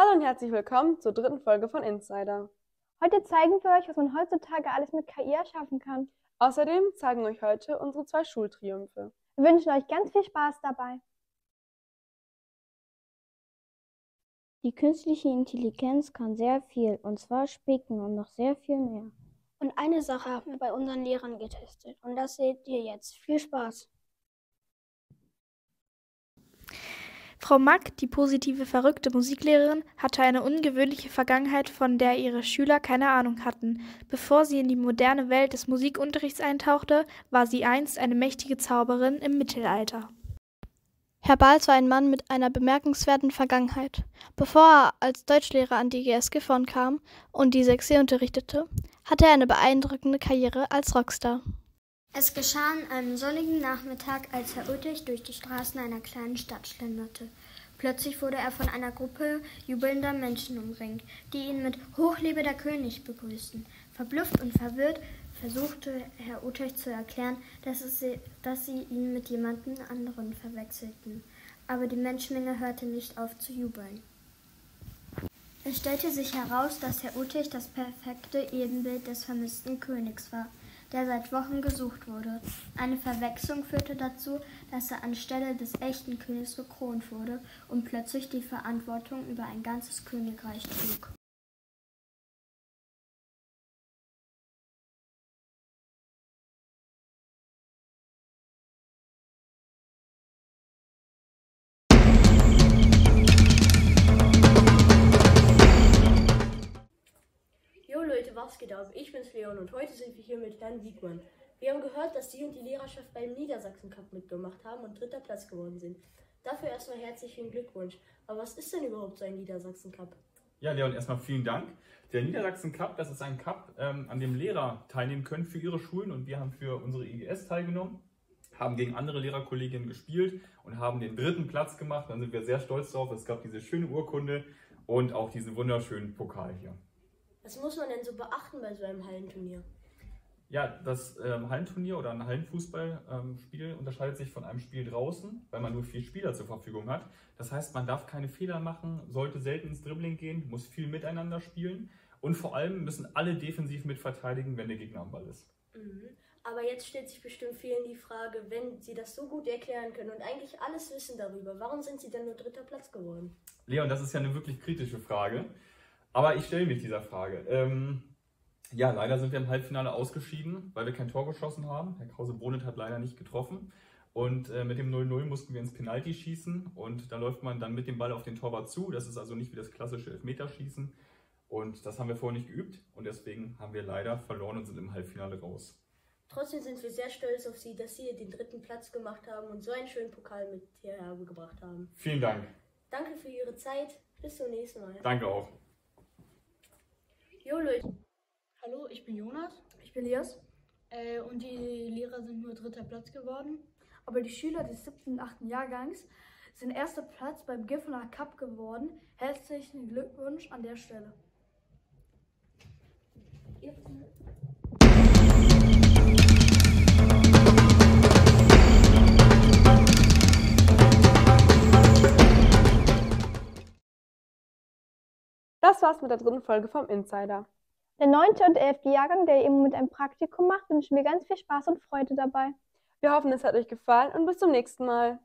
Hallo und herzlich willkommen zur dritten Folge von Insider. Heute zeigen wir euch, was man heutzutage alles mit KI erschaffen kann. Außerdem zeigen euch heute unsere zwei Schultriumphe. Wir wünschen euch ganz viel Spaß dabei. Die künstliche Intelligenz kann sehr viel, und zwar spicken und noch sehr viel mehr. Und eine Sache haben wir bei unseren Lehrern getestet. Und das seht ihr jetzt. Viel Spaß! Frau Mack, die positive, verrückte Musiklehrerin, hatte eine ungewöhnliche Vergangenheit, von der ihre Schüler keine Ahnung hatten. Bevor sie in die moderne Welt des Musikunterrichts eintauchte, war sie einst eine mächtige Zauberin im Mittelalter. Herr Balz war ein Mann mit einer bemerkenswerten Vergangenheit. Bevor er als Deutschlehrer an die GS Gifhorn kam und die 6C unterrichtete, hatte er eine beeindruckende Karriere als Rockstar. Es geschah an einem sonnigen Nachmittag, als Herr Ulrich durch die Straßen einer kleinen Stadt schlenderte. Plötzlich wurde er von einer Gruppe jubelnder Menschen umringt, die ihn mit Hochlebe der König begrüßten. Verblüfft und verwirrt versuchte Herr Utrecht zu erklären, dass, sie, dass sie ihn mit jemandem anderen verwechselten. Aber die Menschenmenge hörte nicht auf zu jubeln. Es stellte sich heraus, dass Herr Utrecht das perfekte Ebenbild des vermissten Königs war der seit Wochen gesucht wurde. Eine Verwechslung führte dazu, dass er anstelle des echten Königs gekrönt wurde und plötzlich die Verantwortung über ein ganzes Königreich trug. Was geht ab? Ich bin's Leon und heute sind wir hier mit Herrn Wiegmann. Wir haben gehört, dass Sie und die Lehrerschaft beim Niedersachsen Cup mitgemacht haben und dritter Platz geworden sind. Dafür erstmal herzlichen Glückwunsch. Aber was ist denn überhaupt so ein Niedersachsen Cup? Ja, Leon, erstmal vielen Dank. Der Niedersachsen Cup, das ist ein Cup, ähm, an dem Lehrer teilnehmen können für ihre Schulen und wir haben für unsere IGS teilgenommen, haben gegen andere Lehrerkolleginnen gespielt und haben den dritten Platz gemacht. Dann sind wir sehr stolz drauf. Es gab diese schöne Urkunde und auch diesen wunderschönen Pokal hier. Was muss man denn so beachten bei so einem Hallenturnier? Ja, das ähm, Hallenturnier oder ein Hallenfußballspiel ähm, unterscheidet sich von einem Spiel draußen, weil man nur vier Spieler zur Verfügung hat. Das heißt, man darf keine Fehler machen, sollte selten ins Dribbling gehen, muss viel miteinander spielen und vor allem müssen alle defensiv mitverteidigen, wenn der Gegner am Ball ist. Mhm. Aber jetzt stellt sich bestimmt vielen die Frage, wenn Sie das so gut erklären können und eigentlich alles wissen darüber, warum sind Sie denn nur dritter Platz geworden? Leon, das ist ja eine wirklich kritische Frage. Aber ich stelle mich dieser Frage. Ähm, ja, leider sind wir im Halbfinale ausgeschieden, weil wir kein Tor geschossen haben. Herr Krause-Bronet hat leider nicht getroffen. Und äh, mit dem 0-0 mussten wir ins Penalty schießen. Und da läuft man dann mit dem Ball auf den Torwart zu. Das ist also nicht wie das klassische Elfmeterschießen. Und das haben wir vorher nicht geübt. Und deswegen haben wir leider verloren und sind im Halbfinale raus. Trotzdem sind wir sehr stolz auf Sie, dass Sie den dritten Platz gemacht haben und so einen schönen Pokal mit hierher gebracht haben. Vielen Dank. Danke für Ihre Zeit. Bis zum nächsten Mal. Danke auch. Jo Leute. Hallo, ich bin Jonas. Ich bin Lias. Äh, und die Lehrer sind nur dritter Platz geworden. Aber die Schüler des siebten und achten Jahrgangs sind erster Platz beim Gifferner Cup geworden. Herzlichen Glückwunsch an der Stelle. Das war's mit der dritten Folge vom Insider. Der neunte und elfte Jahrgang, der eben mit einem Praktikum macht, wünschen mir ganz viel Spaß und Freude dabei. Wir hoffen, es hat euch gefallen und bis zum nächsten Mal.